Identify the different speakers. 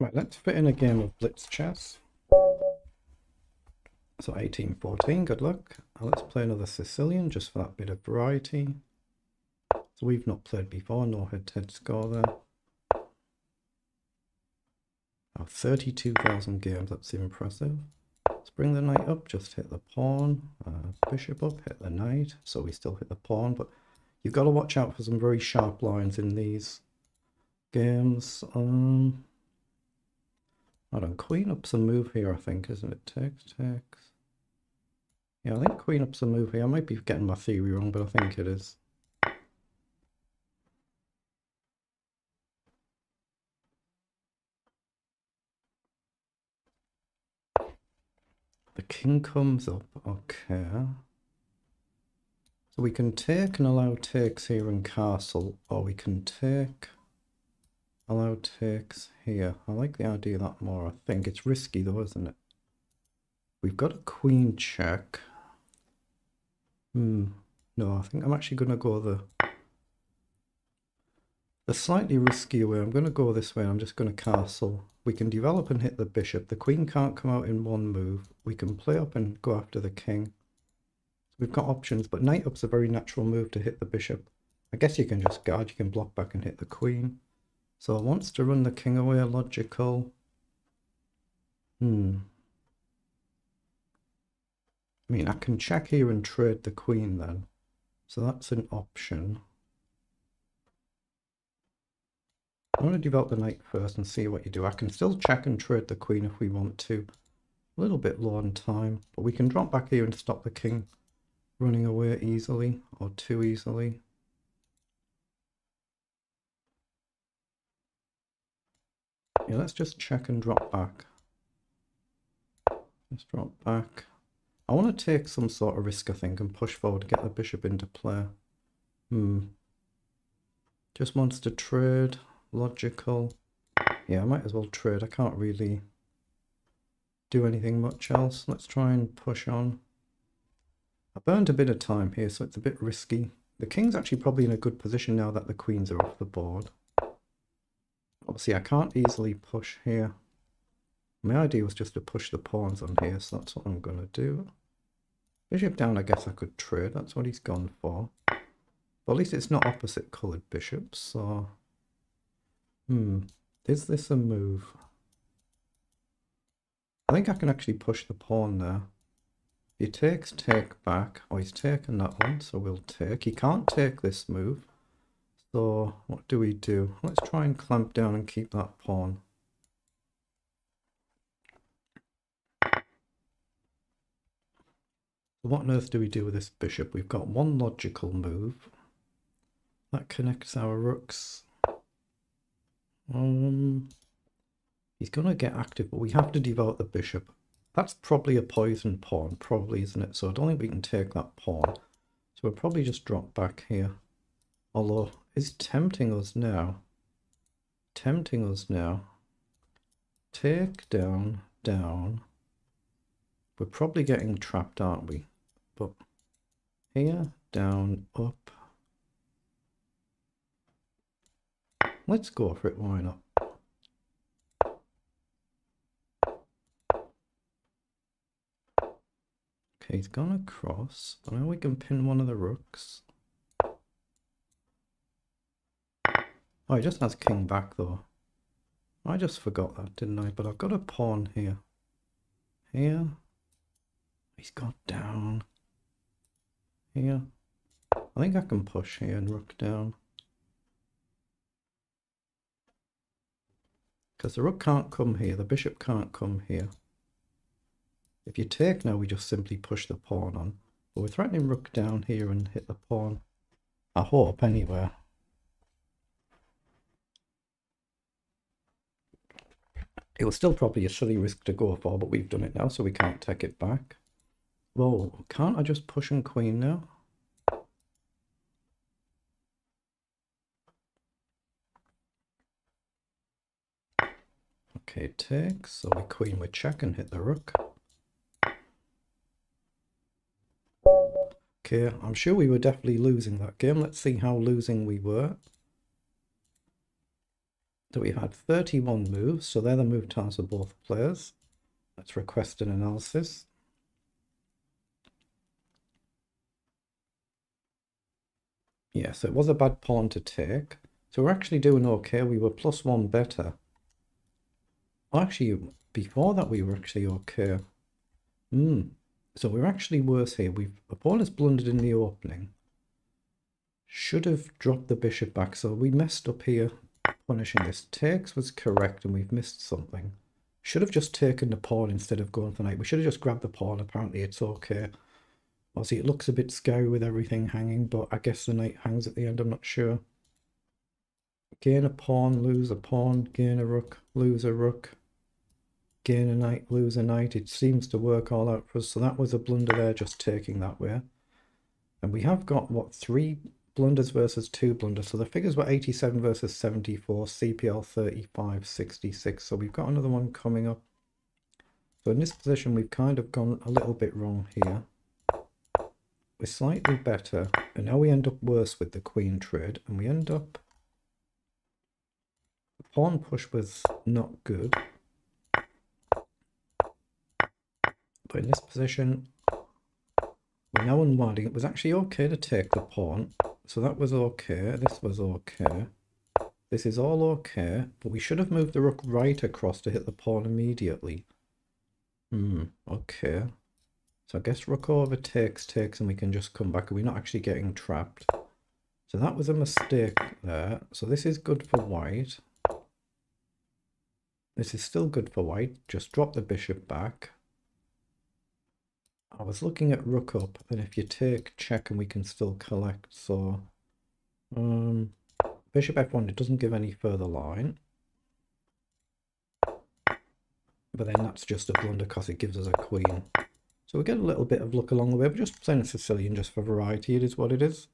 Speaker 1: Right, let's fit in a game of Blitz Chess. So 1814, good luck. let's play another Sicilian just for that bit of variety. So we've not played before, no head-to-head score there. Oh, 32,000 games, that's impressive. Let's bring the knight up, just hit the pawn. Uh, bishop up, hit the knight. So we still hit the pawn, but you've got to watch out for some very sharp lines in these games. Um, I don't queen up's a move here, I think, isn't it? Takes, takes. Yeah, I think queen up's a move here. I might be getting my theory wrong, but I think it is. The king comes up, okay. So we can take and allow takes here in castle, or we can take Allow takes here. I like the idea of that more. I think it's risky though, isn't it? We've got a queen check. Hmm. No, I think I'm actually going to go the the slightly riskier way. I'm going to go this way. I'm just going to castle. We can develop and hit the bishop. The queen can't come out in one move. We can play up and go after the king. We've got options, but knight up's a very natural move to hit the bishop. I guess you can just guard. You can block back and hit the queen. So it wants to run the king away logical. Hmm. I mean, I can check here and trade the queen then. So that's an option. I want to develop the knight first and see what you do. I can still check and trade the queen if we want to. A little bit low on time, but we can drop back here and stop the king running away easily or too easily. Yeah, let's just check and drop back. Let's drop back. I want to take some sort of risk, I think, and push forward to get the bishop into play. Hmm. Just wants to trade. Logical. Yeah, I might as well trade. I can't really do anything much else. Let's try and push on. I burned a bit of time here, so it's a bit risky. The king's actually probably in a good position now that the queens are off the board. Obviously, I can't easily push here. My idea was just to push the pawns on here, so that's what I'm going to do. Bishop down, I guess I could trade. That's what he's gone for. But at least it's not opposite coloured bishops, so... Hmm. Is this a move? I think I can actually push the pawn there. He takes take back. Oh, he's taken that one, so we'll take. He can't take this move. So what do we do? Let's try and clamp down and keep that pawn. What on earth do we do with this bishop? We've got one logical move. That connects our rooks. Um, he's going to get active, but we have to devote the bishop. That's probably a poison pawn, probably, isn't it? So I don't think we can take that pawn. So we'll probably just drop back here. Although is tempting us now. Tempting us now. Take down, down. We're probably getting trapped, aren't we? But here, down, up. Let's go for it, why not? Okay, he's gone across. But now we can pin one of the rooks. Oh, he just has king back though. I just forgot that, didn't I? But I've got a pawn here. Here. He's got down. Here. I think I can push here and rook down. Because the rook can't come here, the bishop can't come here. If you take now, we just simply push the pawn on. But we're threatening rook down here and hit the pawn. I hope, anywhere. It was still probably a silly risk to go for, but we've done it now, so we can't take it back. Well, can't I just push and queen now? Okay, takes. So we queen with check and hit the rook. Okay, I'm sure we were definitely losing that game. Let's see how losing we were. That we've had 31 moves, so they're the move times of both players. Let's request an analysis. Yeah, so it was a bad pawn to take. So we're actually doing okay. We were plus one better. Actually, before that we were actually okay. Hmm. So we're actually worse here. We've opponent's blundered in the opening. Should have dropped the bishop back. So we messed up here punishing this. Takes was correct and we've missed something. Should have just taken the pawn instead of going for knight. We should have just grabbed the pawn. Apparently it's okay. Obviously it looks a bit scary with everything hanging, but I guess the knight hangs at the end. I'm not sure. Gain a pawn, lose a pawn, gain a rook, lose a rook, gain a knight, lose a knight. It seems to work all out for us. So that was a blunder there, just taking that way. And we have got, what, three blunders versus two blunders. So the figures were 87 versus 74, CPL 35, 66. So we've got another one coming up. So in this position, we've kind of gone a little bit wrong here. We're slightly better, and now we end up worse with the queen trade, and we end up the pawn push was not good. But in this position, we're now unwinding. It was actually okay to take the pawn. So that was okay. This was okay. This is all okay. But we should have moved the rook right across to hit the pawn immediately. Hmm, okay. So I guess rook over takes, takes, and we can just come back. We're not actually getting trapped. So that was a mistake there. So this is good for white. This is still good for white. Just drop the bishop back. I was looking at rook up, and if you take check and we can still collect, so um, bishop f1, it doesn't give any further line. But then that's just a blunder because it gives us a queen. So we get a little bit of luck along the way, but just playing a Sicilian just for variety, it is what it is.